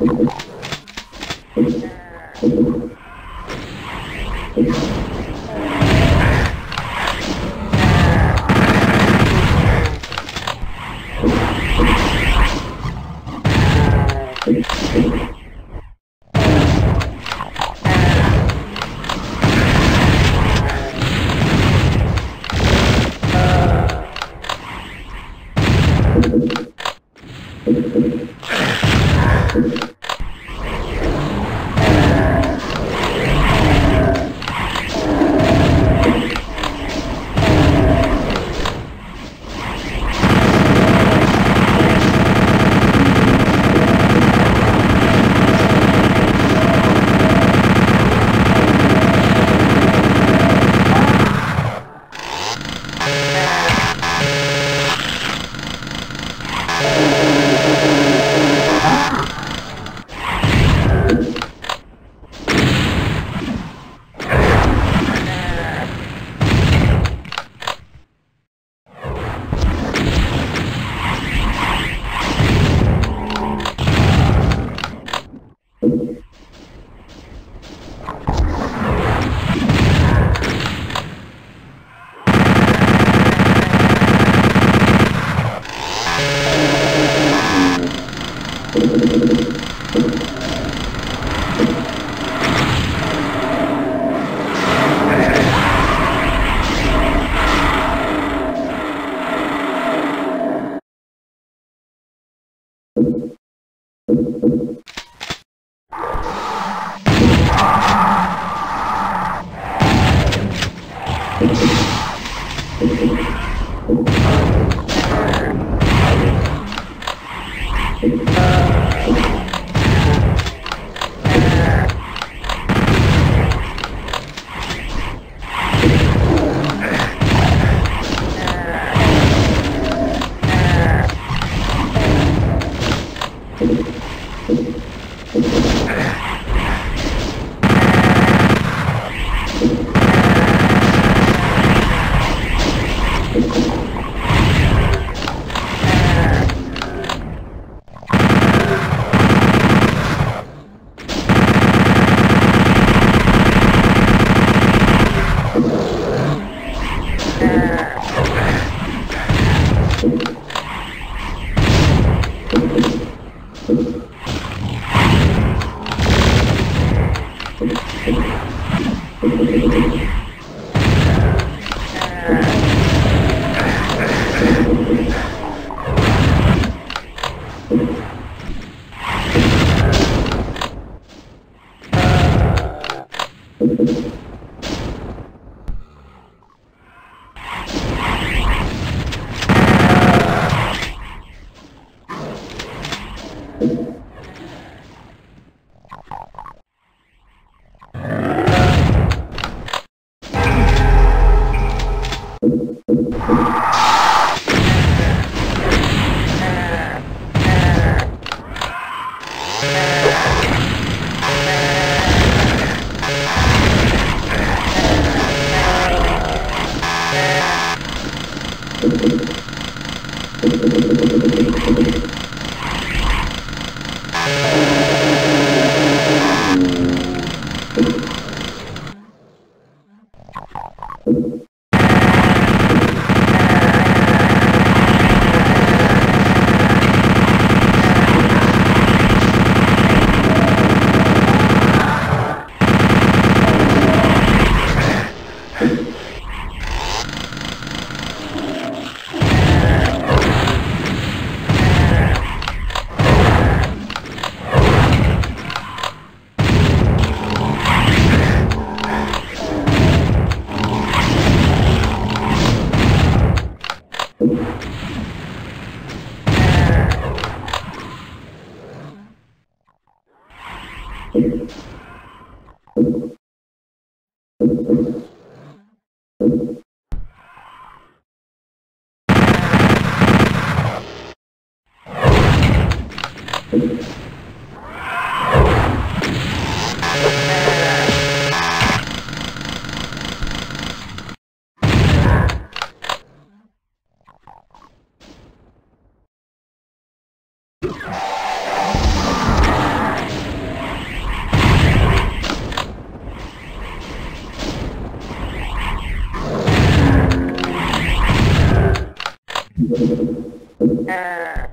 You Gracias. à,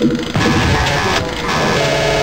Thank you.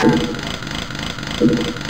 Thank you.